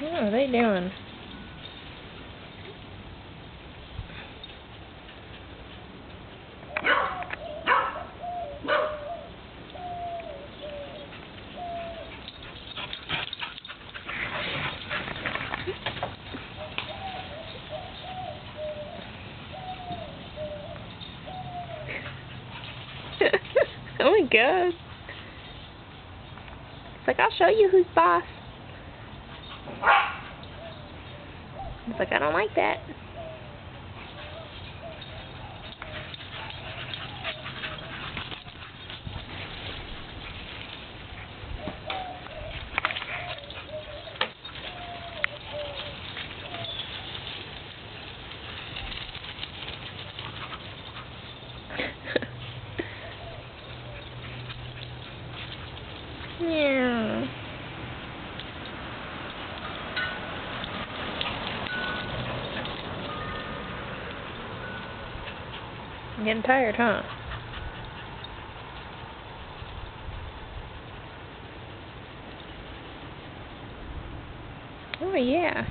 What are they doing? oh my god. It's like, I'll show you who's boss. It's like, I don't like that. yeah. I'm getting tired, huh? Oh, yeah.